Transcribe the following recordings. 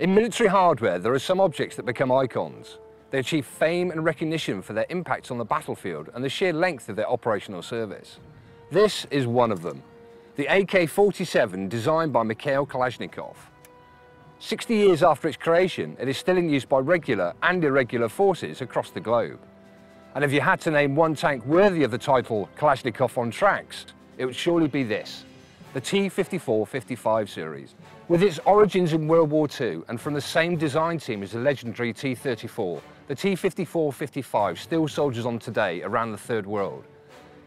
In military hardware, there are some objects that become icons. They achieve fame and recognition for their impacts on the battlefield and the sheer length of their operational service. This is one of them, the AK-47 designed by Mikhail Kalashnikov. 60 years after its creation, it is still in use by regular and irregular forces across the globe. And if you had to name one tank worthy of the title Kalashnikov on tracks, it would surely be this, the T-54-55 series. With its origins in World War II and from the same design team as the legendary T-34, the T-54-55 still soldiers on today around the Third World.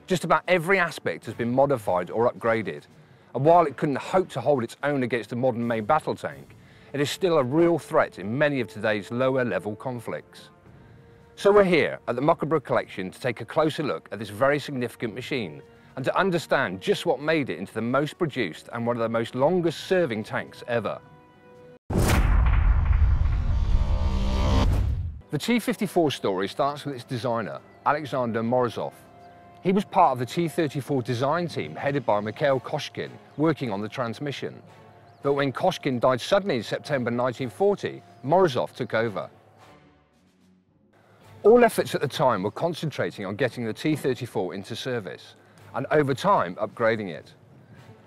Just about every aspect has been modified or upgraded, and while it couldn't hope to hold its own against a modern main battle tank, it is still a real threat in many of today's lower level conflicts. So we're here at the Muckleburgh Collection to take a closer look at this very significant machine and to understand just what made it into the most produced and one of the most longest serving tanks ever. The T-54 story starts with its designer, Alexander Morozov. He was part of the T-34 design team headed by Mikhail Koshkin, working on the transmission. But when Koshkin died suddenly in September 1940, Morozov took over. All efforts at the time were concentrating on getting the T-34 into service, and over time upgrading it.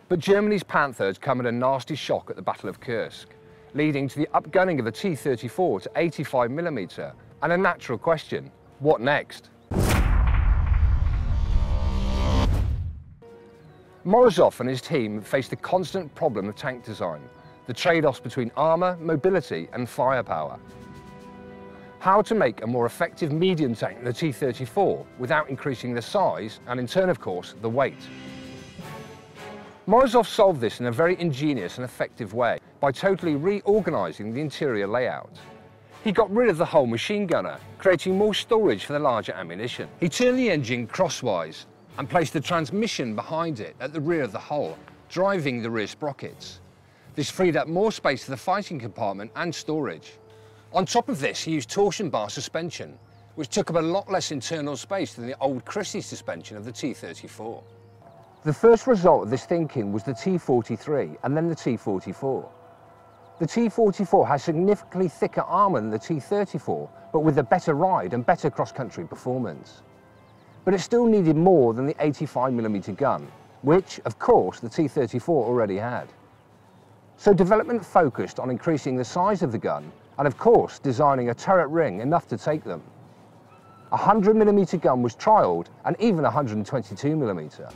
But Germany's Panther had come at a nasty shock at the Battle of Kursk, leading to the upgunning of the T-34 to 85mm, and a natural question, what next? Morozov and his team faced the constant problem of tank design, the trade-offs between armour, mobility and firepower. How to make a more effective medium tank than the T-34 without increasing the size and in turn, of course, the weight. Morozov solved this in a very ingenious and effective way by totally reorganising the interior layout. He got rid of the hull machine gunner, creating more storage for the larger ammunition. He turned the engine crosswise and placed the transmission behind it at the rear of the hull, driving the rear sprockets. This freed up more space for the fighting compartment and storage. On top of this, he used torsion bar suspension, which took up a lot less internal space than the old Christie suspension of the T-34. The first result of this thinking was the T-43 and then the T-44. The T-44 has significantly thicker armour than the T-34, but with a better ride and better cross-country performance but it still needed more than the 85mm gun, which, of course, the T-34 already had. So development focused on increasing the size of the gun and, of course, designing a turret ring enough to take them. A 100mm gun was trialled and even 122mm.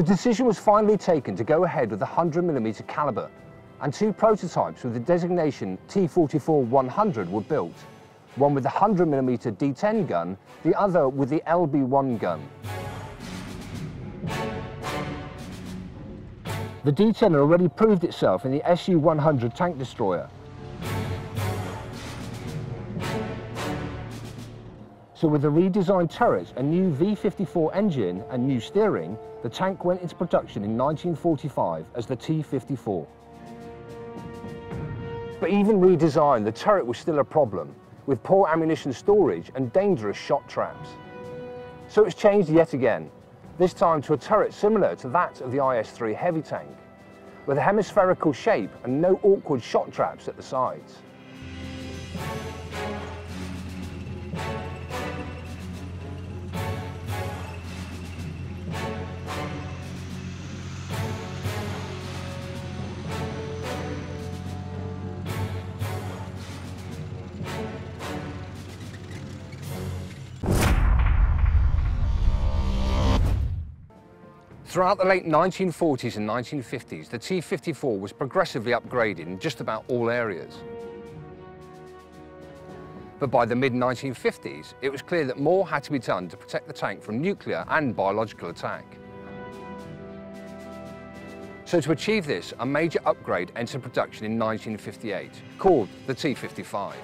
The decision was finally taken to go ahead with the 100mm caliber, and two prototypes with the designation T44-100 were built, one with the 100mm D10 gun, the other with the LB1 gun. The D10 had already proved itself in the Su-100 tank destroyer, So with a redesigned turret, a new V54 engine and new steering, the tank went into production in 1945 as the T-54. But even redesigned, the turret was still a problem, with poor ammunition storage and dangerous shot traps. So it's changed yet again, this time to a turret similar to that of the IS-3 heavy tank, with a hemispherical shape and no awkward shot traps at the sides. Throughout the late 1940s and 1950s, the T-54 was progressively upgraded in just about all areas. But by the mid-1950s, it was clear that more had to be done to protect the tank from nuclear and biological attack. So to achieve this, a major upgrade entered production in 1958, called the T-55.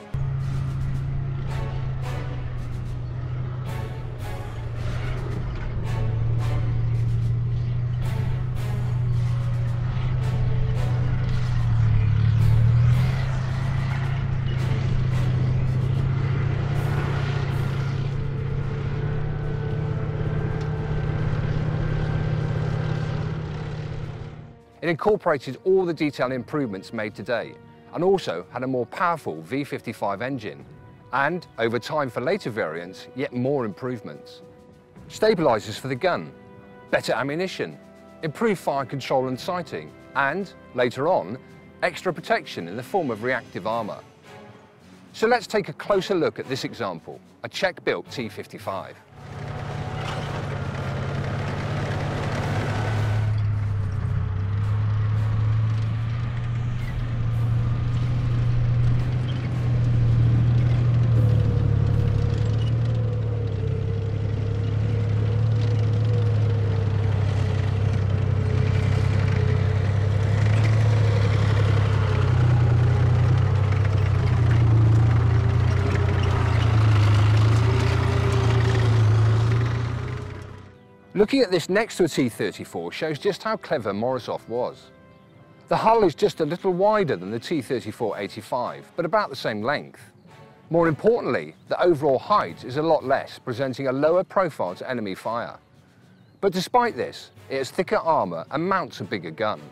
It incorporated all the detailed improvements made today and also had a more powerful V55 engine and, over time for later variants, yet more improvements. Stabilisers for the gun, better ammunition, improved fire control and sighting, and, later on, extra protection in the form of reactive armour. So let's take a closer look at this example, a Czech-built T-55. Looking at this next to a T-34 shows just how clever Morozov was. The hull is just a little wider than the T-34-85, but about the same length. More importantly, the overall height is a lot less, presenting a lower profile to enemy fire. But despite this, it has thicker armour and mounts a bigger gun.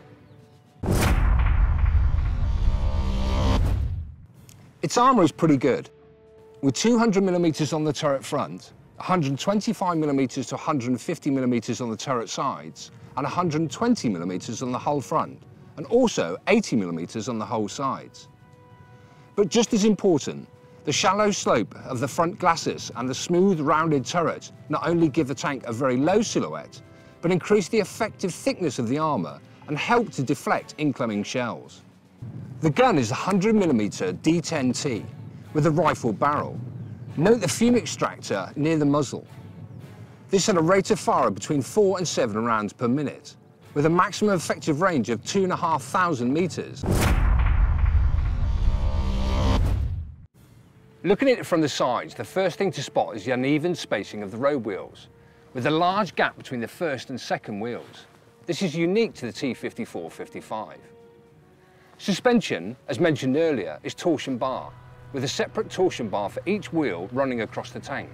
Its armour is pretty good. With 200mm on the turret front 125 millimeters to 150 millimeters on the turret sides and 120 millimeters on the hull front, and also 80 millimeters on the hull sides. But just as important, the shallow slope of the front glacis and the smooth rounded turret not only give the tank a very low silhouette, but increase the effective thickness of the armour and help to deflect incoming shells. The gun is a 100mm D10T with a rifle barrel Note the fume extractor near the muzzle. This had a rate of fire between four and seven rounds per minute, with a maximum effective range of 2,500 metres. Looking at it from the sides, the first thing to spot is the uneven spacing of the road wheels, with a large gap between the first and second wheels. This is unique to the T54-55. Suspension, as mentioned earlier, is torsion bar, with a separate torsion bar for each wheel running across the tank.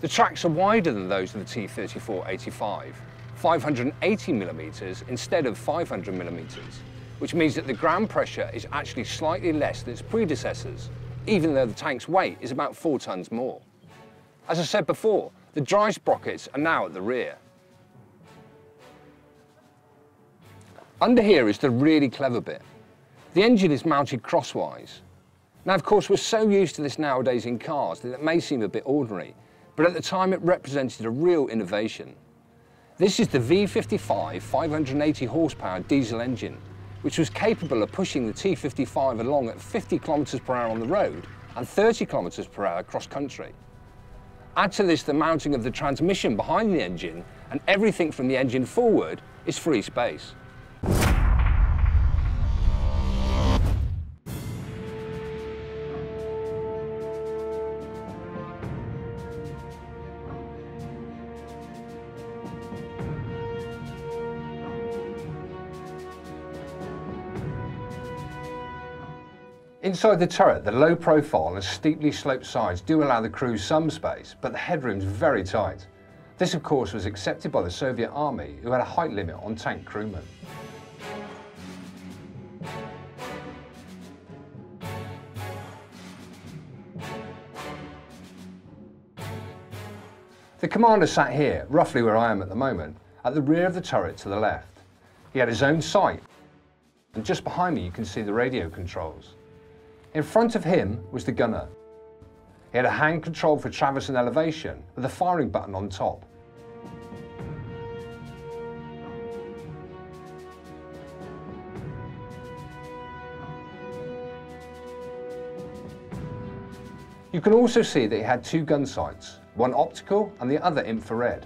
The tracks are wider than those of the T34-85, 580 millimetres instead of 500 millimetres, which means that the ground pressure is actually slightly less than its predecessors, even though the tank's weight is about four tonnes more. As I said before, the dry sprockets are now at the rear. Under here is the really clever bit. The engine is mounted crosswise, now, of course, we're so used to this nowadays in cars that it may seem a bit ordinary, but at the time it represented a real innovation. This is the V55 580 horsepower diesel engine, which was capable of pushing the T55 along at 50 kilometres per hour on the road and 30 kilometres per hour cross country. Add to this the mounting of the transmission behind the engine and everything from the engine forward is free space. Inside the turret, the low profile and steeply sloped sides do allow the crew some space, but the headroom's very tight. This, of course, was accepted by the Soviet Army, who had a height limit on tank crewmen. The commander sat here, roughly where I am at the moment, at the rear of the turret to the left. He had his own sight, and just behind me you can see the radio controls. In front of him was the gunner. He had a hand control for traverse and elevation with a firing button on top. You can also see that he had two gun sights, one optical and the other infrared.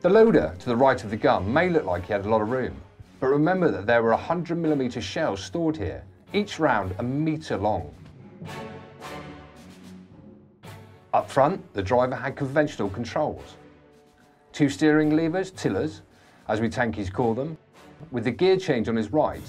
The loader to the right of the gun may look like he had a lot of room, but remember that there were 100mm shells stored here each round a metre long. Up front, the driver had conventional controls. Two steering levers, tillers, as we tankies call them, with the gear change on his right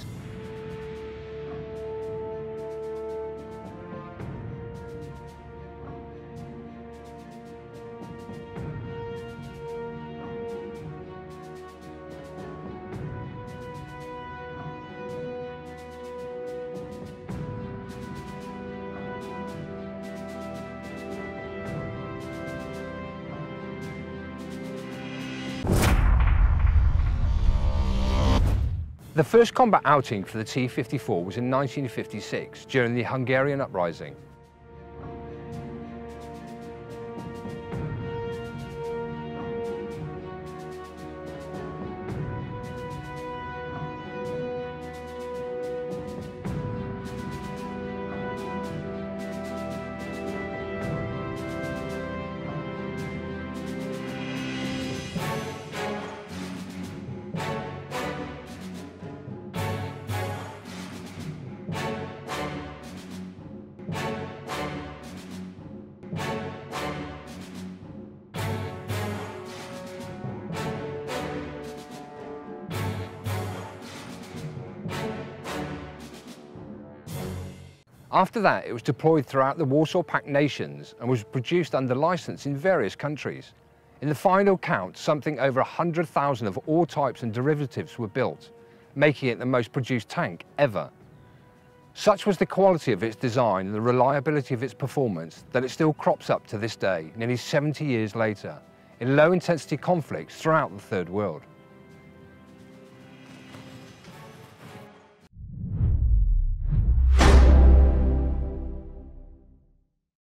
The first combat outing for the T-54 was in 1956 during the Hungarian uprising. After that, it was deployed throughout the Warsaw Pact nations and was produced under license in various countries. In the final count, something over 100,000 of all types and derivatives were built, making it the most produced tank ever. Such was the quality of its design and the reliability of its performance that it still crops up to this day, nearly 70 years later, in low-intensity conflicts throughout the Third World.